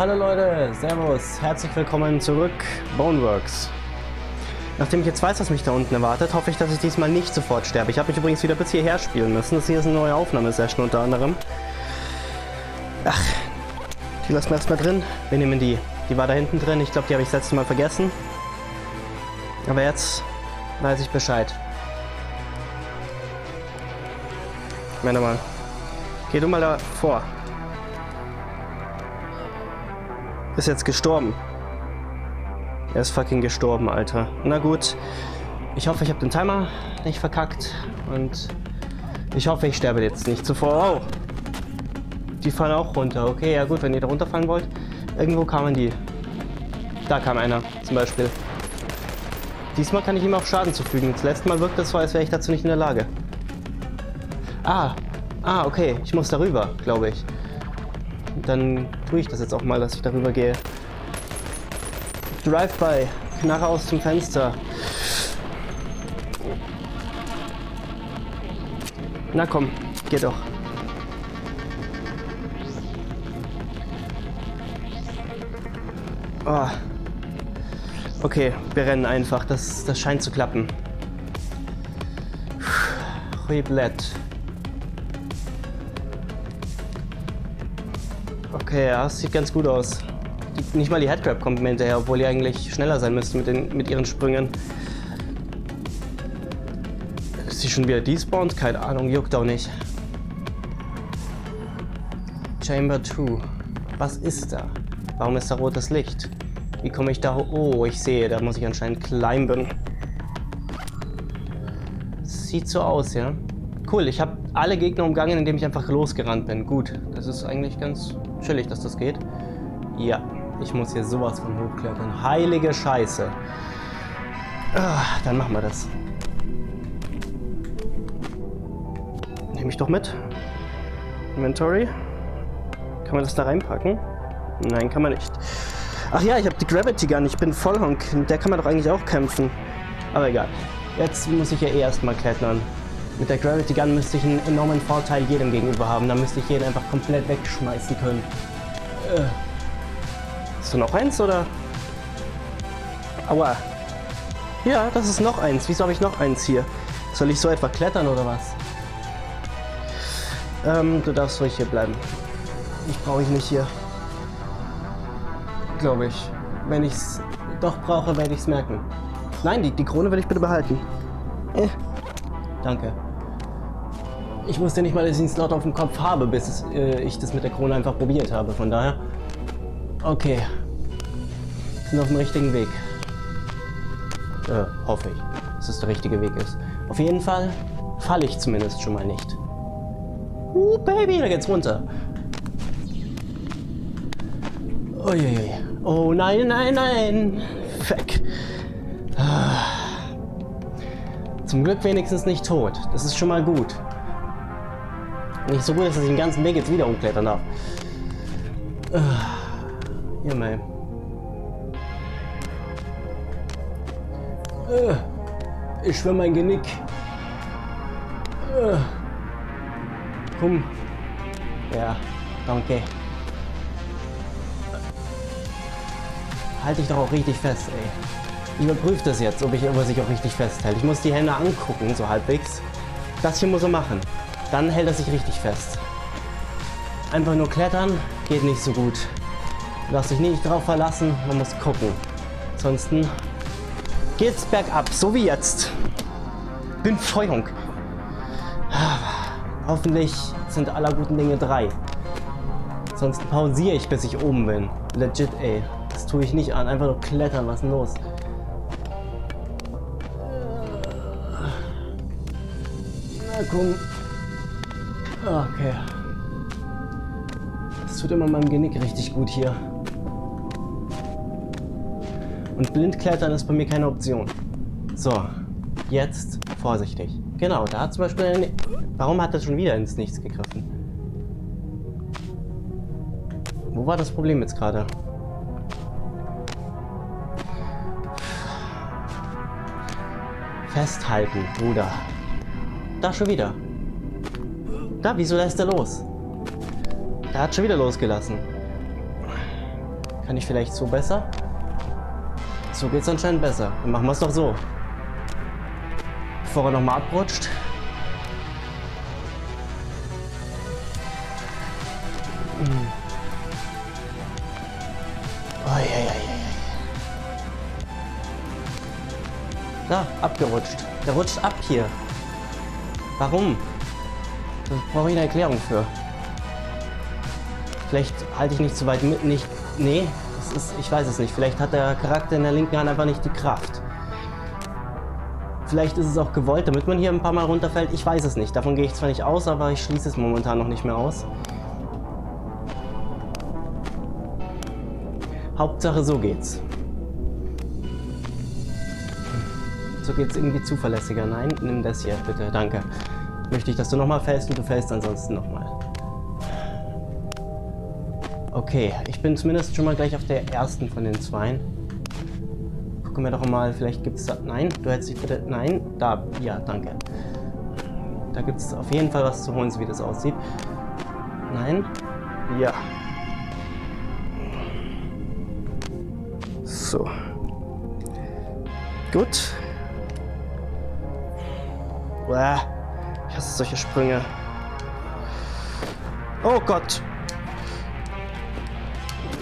Hallo Leute, Servus, herzlich willkommen zurück, Boneworks. Nachdem ich jetzt weiß, was mich da unten erwartet, hoffe ich, dass ich diesmal nicht sofort sterbe. Ich habe mich übrigens wieder bis hierher spielen müssen. Das hier ist eine neue Aufnahmesession unter anderem. Ach, die lassen wir erstmal drin. Wir nehmen die. Die war da hinten drin. Ich glaube, die habe ich das letzte Mal vergessen. Aber jetzt weiß ich Bescheid. Warte mal. Geh du mal da vor. Ist jetzt gestorben. Er ist fucking gestorben, Alter. Na gut. Ich hoffe, ich habe den Timer nicht verkackt. Und ich hoffe, ich sterbe jetzt nicht zuvor. Oh. Die fallen auch runter. Okay, ja gut, wenn ihr da runterfallen wollt. Irgendwo kamen die. Da kam einer, zum Beispiel. Diesmal kann ich ihm auch Schaden zufügen. Das letzte Mal wirkt das so, als wäre ich dazu nicht in der Lage. Ah, ah, okay. Ich muss darüber, glaube ich. Dann tue ich das jetzt auch mal, dass ich darüber gehe. Drive-by. Knarre aus dem Fenster. Na komm, geh doch. Oh. Okay, wir rennen einfach. Das, das scheint zu klappen. Riblett. Okay, ja, das sieht ganz gut aus. Die, nicht mal die Headcrab kommt mir hinterher, obwohl die eigentlich schneller sein müsste mit, den, mit ihren Sprüngen. Ist sie schon wieder despawned? Keine Ahnung, juckt auch nicht. Chamber 2. Was ist da? Warum ist da rotes Licht? Wie komme ich da hoch? Oh, ich sehe, da muss ich anscheinend climben. Sieht so aus, ja. Cool, ich habe alle Gegner umgangen, indem ich einfach losgerannt bin. Gut, das ist eigentlich ganz chillig, dass das geht. Ja, ich muss hier sowas von hochklettern. Heilige Scheiße. Ah, dann machen wir das. Nehme ich doch mit. Inventory. Kann man das da reinpacken? Nein, kann man nicht. Ach ja, ich habe die Gravity Gun. Ich bin Vollhonk. Mit der kann man doch eigentlich auch kämpfen. Aber egal. Jetzt muss ich ja eh erstmal klettern. Mit der Gravity Gun müsste ich einen enormen Vorteil jedem gegenüber haben. Da müsste ich jeden einfach komplett wegschmeißen können. Äh. Hast du noch eins, oder? Aua. Ja, das ist noch eins. Wieso habe ich noch eins hier? Soll ich so etwa klettern, oder was? Ähm, du darfst ruhig hier bleiben. Ich brauche ich nicht hier glaube ich. Wenn ich es doch brauche, werde ich es merken. Nein, die, die Krone will ich bitte behalten. Äh. Danke. Ich wusste nicht mal, dass ich einen Slot auf dem Kopf habe, bis äh, ich das mit der Krone einfach probiert habe. Von daher. Okay. Sind auf dem richtigen Weg. Äh, hoffe ich, dass es der richtige Weg ist. Auf jeden Fall falle ich zumindest schon mal nicht. Uh, Baby, da geht's runter. Uiuiui. Oh nein, nein, nein. Fuck. Zum Glück wenigstens nicht tot. Das ist schon mal gut. Nicht so gut, dass ich den ganzen Weg jetzt wieder umklettern darf. Ja, mal. Ich schwimme mein Genick. Komm. Ja, danke. halte ich doch auch richtig fest, ey. Überprüft das jetzt, ob, ich, ob sich auch richtig festhält. Ich muss die Hände angucken, so halbwegs. Das hier muss er machen. Dann hält er sich richtig fest. Einfach nur klettern geht nicht so gut. Lass dich nicht drauf verlassen, man muss gucken. Ansonsten geht's bergab, so wie jetzt. Bin Feuerung. Hoffentlich sind aller guten Dinge drei. Sonst pausiere ich, bis ich oben bin. Legit, ey tue ich nicht an. Einfach nur klettern. Was ist denn los? Na komm. Okay. Das tut immer meinem Genick richtig gut hier. Und Blindklettern ist bei mir keine Option. So, jetzt vorsichtig. Genau, da hat zum Beispiel... Eine... Warum hat das schon wieder ins Nichts gegriffen? Wo war das Problem jetzt gerade? Festhalten, Bruder. Da schon wieder. Da, wieso lässt er los? Der hat schon wieder losgelassen. Kann ich vielleicht so besser? So geht's anscheinend besser. Dann machen wir es doch so. Bevor er nochmal abrutscht. Hm. Da, abgerutscht. Der rutscht ab hier. Warum? Da brauche ich eine Erklärung für. Vielleicht halte ich nicht zu weit mit, nicht... Nee, das ist, ich weiß es nicht. Vielleicht hat der Charakter in der linken Hand einfach nicht die Kraft. Vielleicht ist es auch gewollt, damit man hier ein paar Mal runterfällt. Ich weiß es nicht. Davon gehe ich zwar nicht aus, aber ich schließe es momentan noch nicht mehr aus. Hauptsache, so geht's. So geht's irgendwie zuverlässiger. Nein, nimm das hier, bitte. Danke. Möchte ich, dass du nochmal fällst und du fällst ansonsten nochmal. Okay, ich bin zumindest schon mal gleich auf der ersten von den zweien. Gucken wir doch mal, vielleicht gibt es da... Nein, du hättest dich bitte... Nein, da. Ja, danke. Da gibt es auf jeden Fall was zu holen, so wie das aussieht. Nein. Ja. So. Gut. Uah. Solche Sprünge. Oh Gott.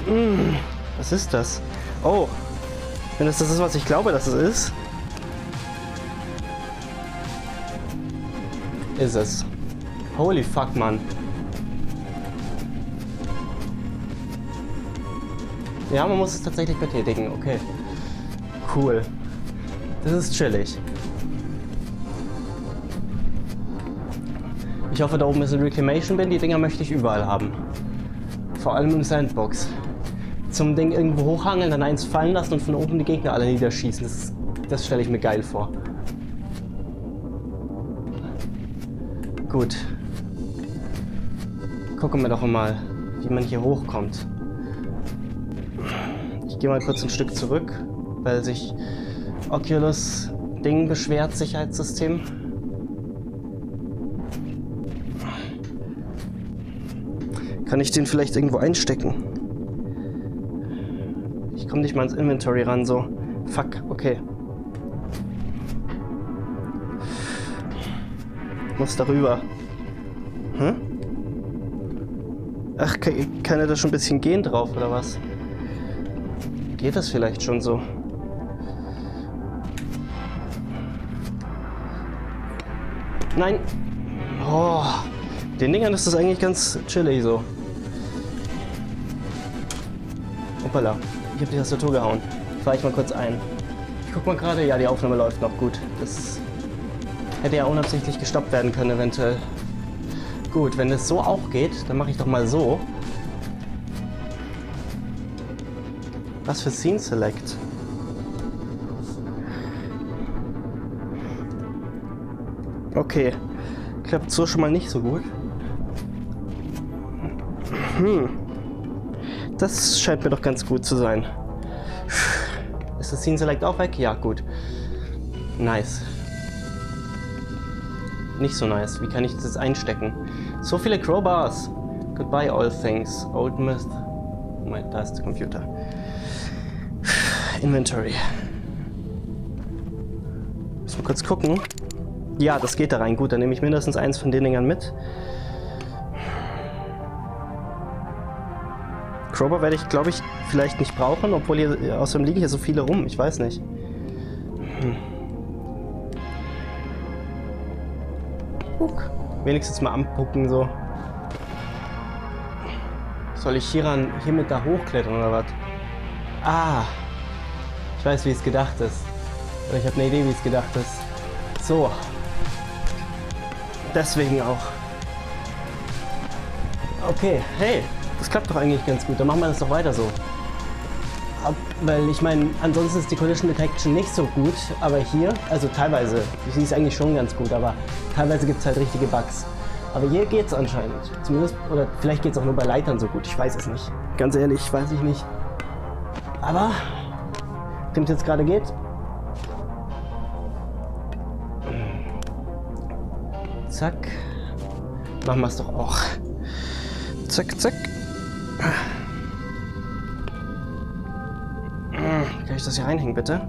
Hm, was ist das? Oh. Wenn es das ist, was ich glaube, dass es ist. Ist es. Holy fuck, Mann. Ja, man muss es tatsächlich betätigen. Okay. Cool. Das ist chillig. Ich hoffe, da oben ist ein Reclamation Bin. Die Dinger möchte ich überall haben. Vor allem im Sandbox zum Ding irgendwo hochhangeln, dann eins fallen lassen und von oben die Gegner alle niederschießen. Das, das stelle ich mir geil vor. Gut. Gucken wir doch mal, wie man hier hochkommt. Ich gehe mal kurz ein Stück zurück, weil sich Oculus Ding beschwert, Sicherheitssystem. Kann ich den vielleicht irgendwo einstecken? Ich komme nicht mal ins Inventory ran, so. Fuck, okay. Muss darüber. Hm? Ach, kann, kann er da schon ein bisschen gehen drauf, oder was? Geht das vielleicht schon so? Nein! Oh, den Dingern ist das eigentlich ganz chillig so. Hoppala. Ich habe die Tastatur gehauen. Fahre ich mal kurz ein. Ich guck mal gerade, ja, die Aufnahme läuft noch gut. Das hätte ja unabsichtlich gestoppt werden können, eventuell. Gut, wenn es so auch geht, dann mache ich doch mal so. Was für Scene Select? Okay. Klappt so schon mal nicht so gut. Hm. Das scheint mir doch ganz gut zu sein. Ist das Scene Select auch weg? Ja, gut. Nice. Nicht so nice. Wie kann ich das jetzt einstecken? So viele Crowbars. Goodbye, all things. Old Myth. Moment, da ist der Computer. Inventory. Müssen wir kurz gucken. Ja, das geht da rein. Gut, dann nehme ich mindestens eins von den Dingern mit. Crowbar werde ich, glaube ich, vielleicht nicht brauchen, obwohl hier außerdem liegen hier so viele rum. Ich weiß nicht. Hm. Guck. Wenigstens mal angucken so. Soll ich hier, ran, hier mit da hochklettern oder was? Ah. Ich weiß, wie es gedacht ist. Oder ich habe eine Idee, wie es gedacht ist. So. Deswegen auch. Okay, hey. Das klappt doch eigentlich ganz gut. Dann machen wir das doch weiter so. Ab, weil ich meine, ansonsten ist die Collision Detection nicht so gut, aber hier, also teilweise, sie ist eigentlich schon ganz gut, aber teilweise gibt es halt richtige Bugs. Aber hier geht es anscheinend. Zumindest, oder vielleicht geht es auch nur bei Leitern so gut, ich weiß es nicht. Ganz ehrlich, weiß ich nicht. Aber, dem es jetzt gerade geht. Zack. Machen wir es doch auch. Zack, zack. Kann ich das hier reinhängen, bitte?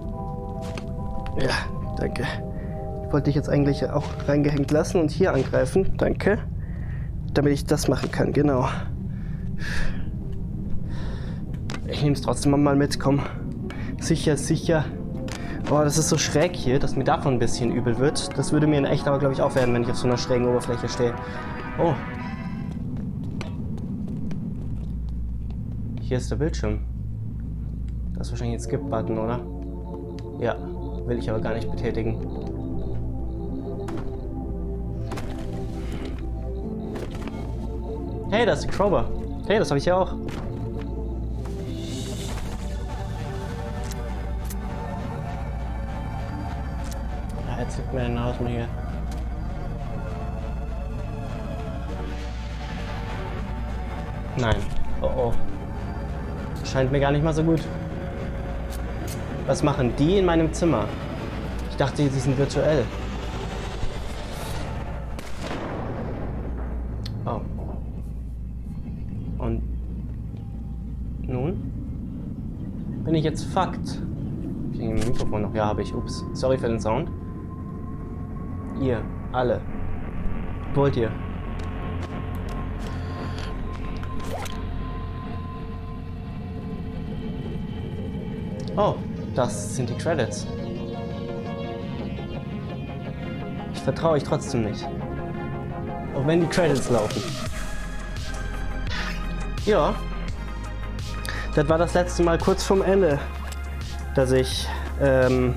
Ja, danke. Ich wollte dich jetzt eigentlich auch reingehängt lassen und hier angreifen. Danke. Damit ich das machen kann, genau. Ich nehme es trotzdem mal mit, komm. Sicher, sicher. Oh, das ist so schräg hier, dass mir davon ein bisschen übel wird. Das würde mir in echt aber, glaube ich, auch werden, wenn ich auf so einer schrägen Oberfläche stehe. Oh. Hier ist der Bildschirm. Das ist wahrscheinlich ein Skip-Button, oder? Ja, will ich aber gar nicht betätigen. Hey, da ist die Crowbar. Hey, das habe ich ja auch. Ja, jetzt liegt mir der Nase hier. Scheint mir gar nicht mal so gut. Was machen die in meinem Zimmer? Ich dachte, sie sind virtuell. Oh. Und nun? Bin ich jetzt fucked? Ich im Mikrofon noch. Ja, habe ich. Ups. Sorry für den Sound. Ihr, alle. Wollt ihr? Oh, das sind die Credits. Ich vertraue euch trotzdem nicht. Auch wenn die Credits laufen. Ja. Das war das letzte Mal kurz vorm Ende, dass ich ähm,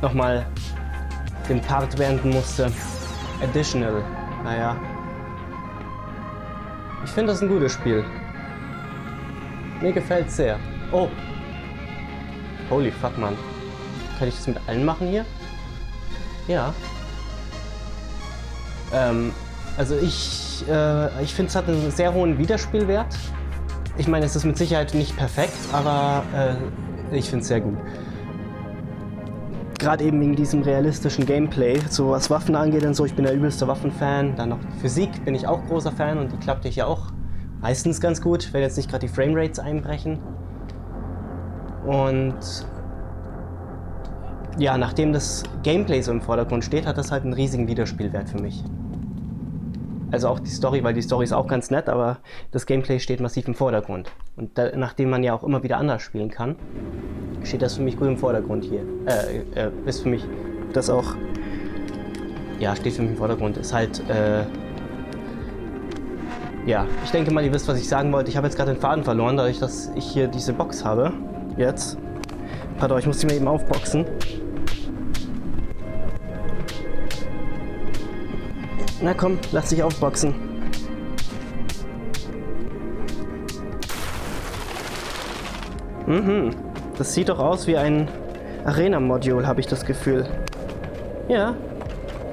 nochmal den Part beenden musste. Additional. Naja. Ich finde das ein gutes Spiel. Mir gefällt sehr. Oh, Holy fuck, Mann. Kann ich das mit allen machen hier? Ja. Ähm, also ich, äh, ich finde es hat einen sehr hohen Wiederspielwert. Ich meine, es ist mit Sicherheit nicht perfekt, aber äh, ich finde es sehr gut. Gerade eben wegen diesem realistischen Gameplay, so was Waffen angeht und so. Ich bin der übelste Waffenfan. Dann noch Physik bin ich auch großer Fan und die klappt hier auch meistens ganz gut, wenn jetzt nicht gerade die Framerates einbrechen. Und ja, nachdem das Gameplay so im Vordergrund steht, hat das halt einen riesigen Wiederspielwert für mich. Also auch die Story, weil die Story ist auch ganz nett, aber das Gameplay steht massiv im Vordergrund. Und da, nachdem man ja auch immer wieder anders spielen kann, steht das für mich gut im Vordergrund hier. Äh, äh, ist für mich das auch. Ja, steht für mich im Vordergrund. Ist halt, äh. Ja, ich denke mal, ihr wisst, was ich sagen wollte. Ich habe jetzt gerade den Faden verloren, dadurch, dass ich hier diese Box habe jetzt. Pardon, ich muss die mal eben aufboxen. Na komm, lass dich aufboxen. Mhm. Das sieht doch aus wie ein Arena-Module, habe ich das Gefühl. Ja.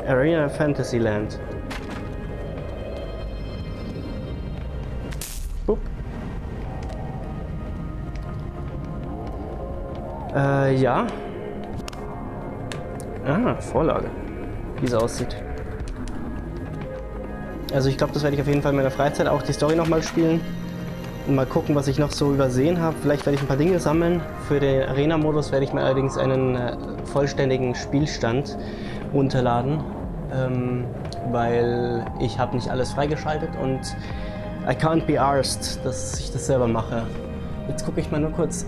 Arena Fantasyland. Äh, ja. Ah, Vorlage. Wie sie aussieht. Also ich glaube, das werde ich auf jeden Fall in meiner Freizeit auch die Story nochmal spielen. Und mal gucken, was ich noch so übersehen habe. Vielleicht werde ich ein paar Dinge sammeln. Für den Arena-Modus werde ich mir allerdings einen äh, vollständigen Spielstand runterladen. Ähm, weil ich habe nicht alles freigeschaltet und I can't be arsed, dass ich das selber mache. Jetzt gucke ich mal nur kurz.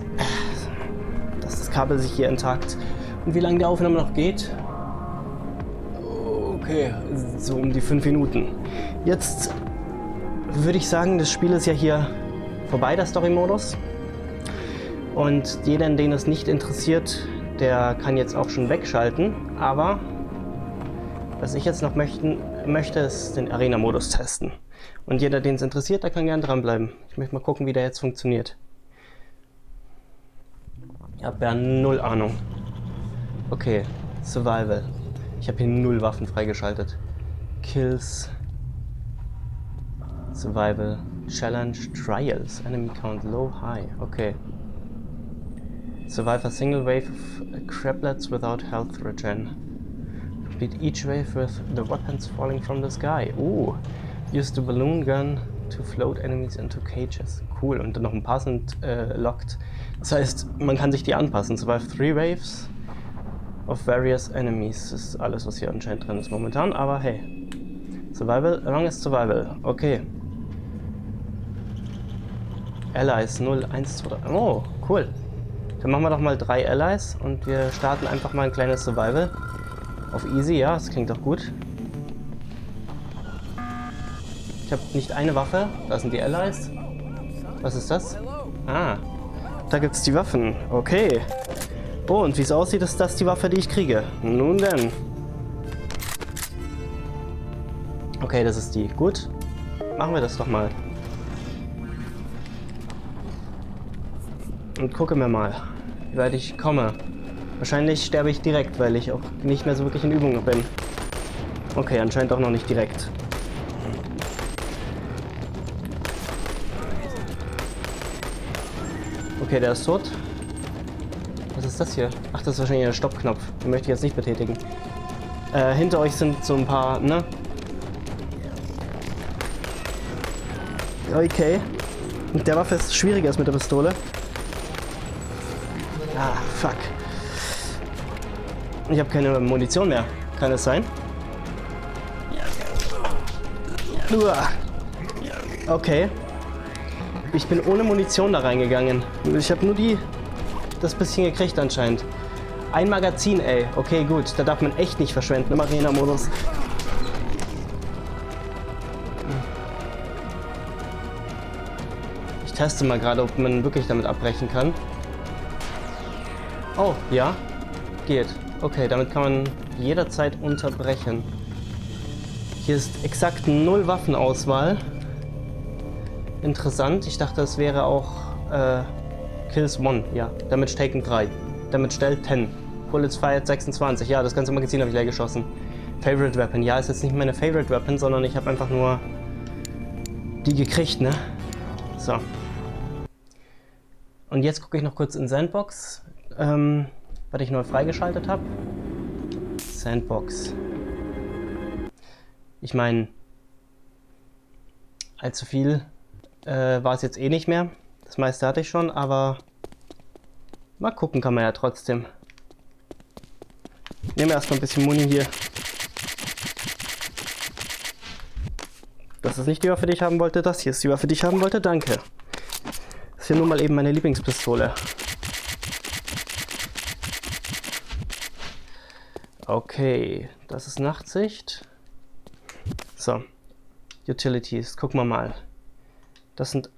Kabel sich hier intakt. Und wie lange die Aufnahme noch geht? Okay, so um die fünf Minuten. Jetzt würde ich sagen, das Spiel ist ja hier vorbei, der Story-Modus. Und jeder, den es nicht interessiert, der kann jetzt auch schon wegschalten. Aber was ich jetzt noch möchten, möchte, ist den Arena-Modus testen. Und jeder, den es interessiert, der kann gerne dranbleiben. Ich möchte mal gucken, wie der jetzt funktioniert. Ich habe ja null Ahnung. Okay, Survival. Ich habe hier null Waffen freigeschaltet. Kills. Survival. Challenge Trials. Enemy count low, high. Okay. Survive a single wave of crablets without health regen. Complete each wave with the weapons falling from the sky. Ooh. Use the balloon gun to float enemies into cages. Cool. Und dann noch ein paar sind äh, locked. Das heißt, man kann sich die anpassen. Survive three waves of various enemies. Das ist alles, was hier anscheinend drin ist momentan. Aber hey. Survival, longest survival. Okay. Allies 0, 1, 2, 3. Oh, cool. Dann machen wir doch mal drei Allies und wir starten einfach mal ein kleines Survival. Auf easy, ja, das klingt doch gut. Ich habe nicht eine Waffe. Da sind die Allies. Was ist das? Ah, da gibt es die Waffen. Okay. Oh, und wie es aussieht, ist das die Waffe, die ich kriege. Nun denn. Okay, das ist die. Gut. Machen wir das doch mal. Und gucken wir mal wie weit ich komme. Wahrscheinlich sterbe ich direkt, weil ich auch nicht mehr so wirklich in Übung bin. Okay, anscheinend auch noch nicht direkt. Okay, der ist tot. Was ist das hier? Ach, das ist wahrscheinlich der Stoppknopf. Den möchte ich jetzt nicht betätigen. Äh, hinter euch sind so ein paar, ne? Okay. Mit der Waffe ist es schwieriger als mit der Pistole. Ah, fuck. Ich habe keine Munition mehr. Kann es sein? Okay. Ich bin ohne Munition da reingegangen. Ich habe nur die... das bisschen gekriegt anscheinend. Ein Magazin, ey. Okay, gut. Da darf man echt nicht verschwenden im Arena-Modus. Ich teste mal gerade, ob man wirklich damit abbrechen kann. Oh, ja. Geht. Okay, damit kann man jederzeit unterbrechen. Hier ist exakt null Waffenauswahl. Interessant. Ich dachte, das wäre auch äh, Kills 1. Ja, Damage Taken 3. Damage Dealt 10. Bullets Fired 26. Ja, das ganze Magazin habe ich leer geschossen. Favorite Weapon. Ja, ist jetzt nicht meine Favorite Weapon, sondern ich habe einfach nur die gekriegt, ne? So. Und jetzt gucke ich noch kurz in Sandbox ähm, was ich neu freigeschaltet habe. Sandbox. Ich meine, allzu viel äh, war es jetzt eh nicht mehr. Das meiste hatte ich schon, aber mal gucken kann man ja trotzdem. Nehmen wir erstmal ein bisschen Muni hier. Das ist nicht die Waffe, die ich haben wollte. Das hier ist die Waffe, die ich haben wollte. Danke. Das ist hier nun mal eben meine Lieblingspistole. Okay, das ist Nachtsicht. So, Utilities, gucken wir mal. Das sind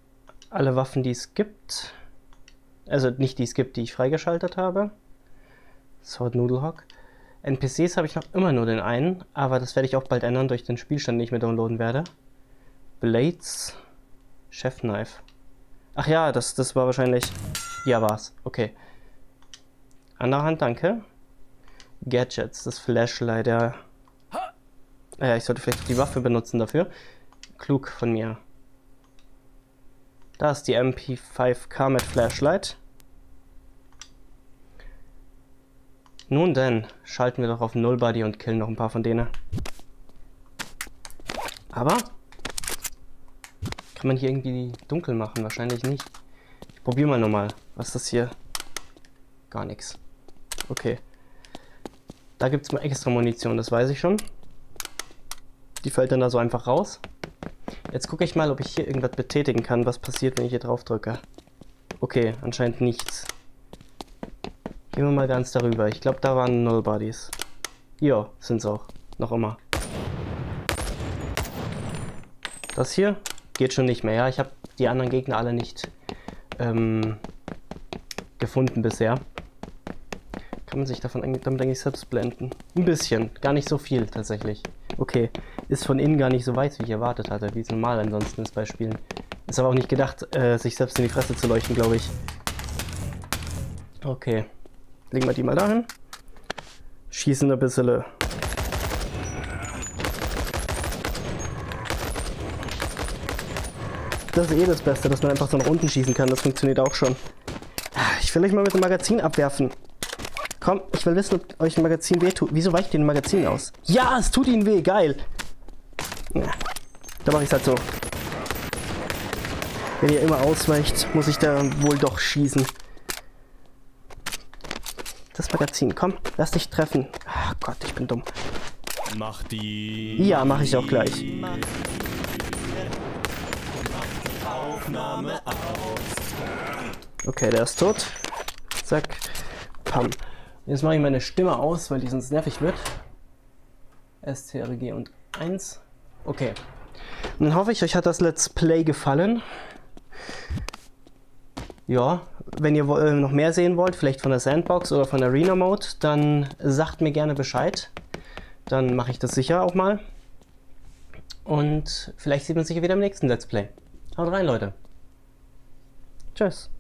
alle Waffen, die es gibt. Also nicht die es gibt, die ich freigeschaltet habe. Sword Noodlehawk. NPCs habe ich noch immer nur den einen, aber das werde ich auch bald ändern durch den Spielstand, den ich mir downloaden werde. Blades. Chefknife. Ach ja, das, das war wahrscheinlich... Ja, war's. Okay. Andere Hand, danke. Gadgets, das Flashlight, ja. Ja, ich sollte vielleicht die Waffe benutzen dafür. Klug von mir. Da ist die MP5K mit Flashlight. Nun denn, schalten wir doch auf Nullbody und killen noch ein paar von denen. Aber kann man hier irgendwie dunkel machen? Wahrscheinlich nicht. Ich probiere mal nochmal. Was ist das hier? Gar nichts. Okay. Da gibt es mal extra Munition, das weiß ich schon. Die fällt dann da so einfach raus. Jetzt gucke ich mal, ob ich hier irgendwas betätigen kann, was passiert, wenn ich hier drauf drücke. Okay, anscheinend nichts. Gehen wir mal ganz darüber. Ich glaube, da waren Nullbodies. Ja, sind es auch. Noch immer. Das hier geht schon nicht mehr. Ja, ich habe die anderen Gegner alle nicht ähm, gefunden bisher kann man sich davon damit eigentlich selbst blenden. Ein bisschen, gar nicht so viel tatsächlich. Okay, ist von innen gar nicht so weiß, wie ich erwartet hatte, wie es normal ansonsten ist bei Spielen. Ist aber auch nicht gedacht, äh, sich selbst in die Fresse zu leuchten, glaube ich. Okay, legen wir die mal dahin. Schießen ein bisschen. Das ist eh das Beste, dass man einfach so nach unten schießen kann. Das funktioniert auch schon. Ich will euch mal mit dem Magazin abwerfen. Komm, ich will wissen, ob euch ein Magazin weh tut. Wieso weicht ihr ein Magazin aus? Ja, es tut ihnen weh, geil. Ja, da mache ich es halt so. Wenn ihr immer ausweicht, muss ich da wohl doch schießen. Das Magazin, komm, lass dich treffen. Ach Gott, ich bin dumm. Mach die. Ja, mache ich auch gleich. Okay, der ist tot. Zack. Pam. Jetzt mache ich meine Stimme aus, weil die sonst nervig wird. STRG und 1. Okay. Und dann hoffe ich, euch hat das Let's Play gefallen. Ja, wenn ihr äh, noch mehr sehen wollt, vielleicht von der Sandbox oder von der Arena Mode, dann sagt mir gerne Bescheid. Dann mache ich das sicher auch mal. Und vielleicht sieht man sich wieder im nächsten Let's Play. Haut rein, Leute. Tschüss.